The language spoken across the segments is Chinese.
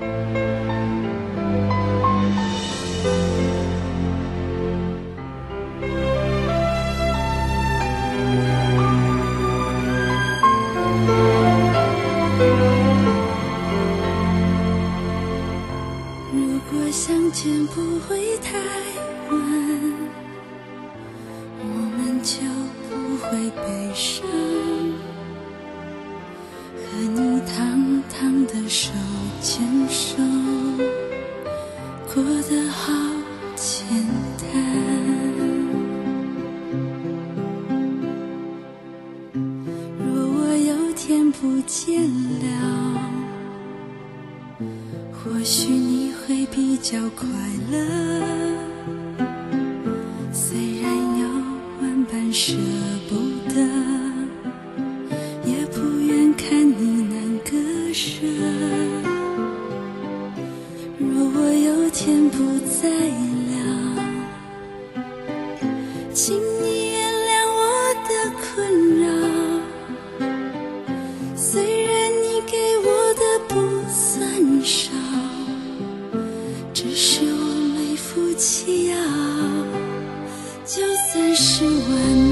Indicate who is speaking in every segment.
Speaker 1: Música 牵手，过得好简单。若我有天不见了，或许你会比较快乐。虽然有万般舍天不再亮，请你原谅我的困扰。虽然你给我的不算少，只是我没福气要，就算是完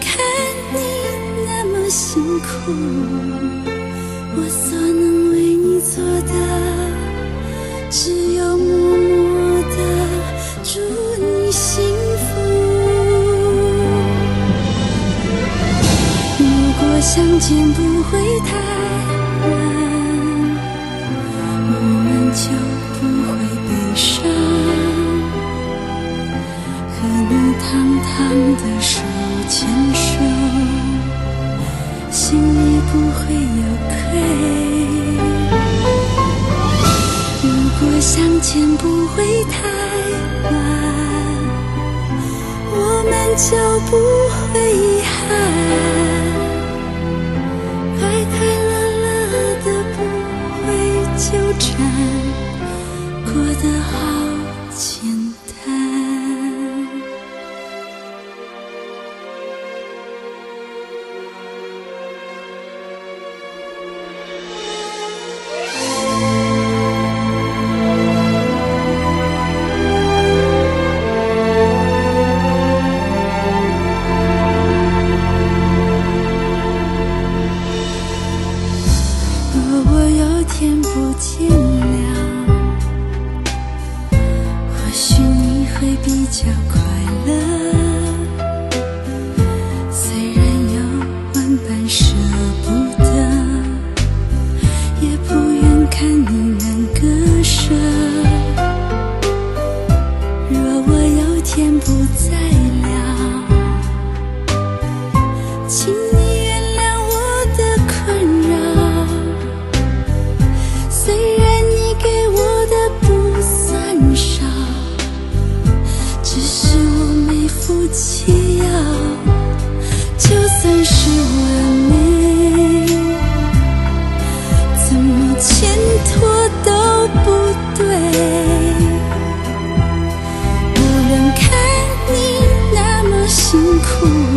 Speaker 1: 看你那么辛苦，我所能为你做的，只有默默的祝你幸福。如果相见不会太晚，我们就相见不会太晚，我们就不会遗憾。比较快。欠拖都不对，不忍看你那么辛苦。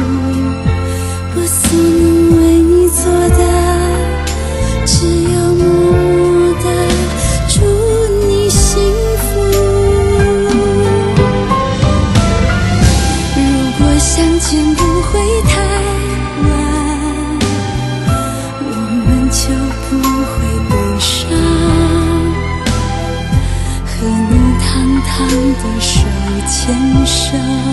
Speaker 1: 和手牵手。